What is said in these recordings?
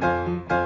Música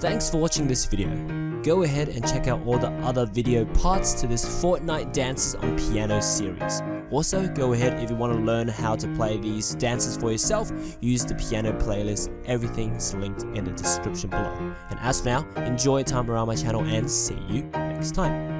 Thanks for watching this video. Go ahead and check out all the other video parts to this Fortnite Dances on Piano series. Also, go ahead if you want to learn how to play these dances for yourself, use the piano playlist, everything's linked in the description below. And as for now, enjoy time around my channel and see you next time.